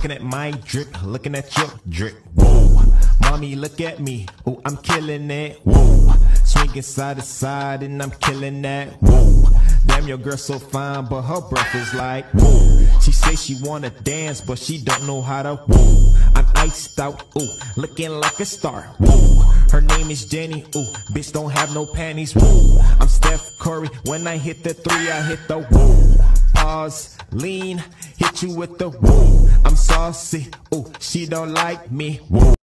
Looking at my drip, looking at your drip. Whoa. Mommy, look at me. Oh, I'm killing it. Whoa. Swinging side to side and I'm killing that. Whoa. Damn, your girl so fine, but her breath is like, whoa. She say she wanna dance, but she don't know how to, whoa. I'm iced out, ooh, looking like a star, whoa. Her name is Jenny, ooh, bitch don't have no panties, whoa. I'm Steph Curry, when I hit the three, I hit the whoa. Pause, lean, hit you with the woo. I'm saucy, ooh, she don't like me, whoa.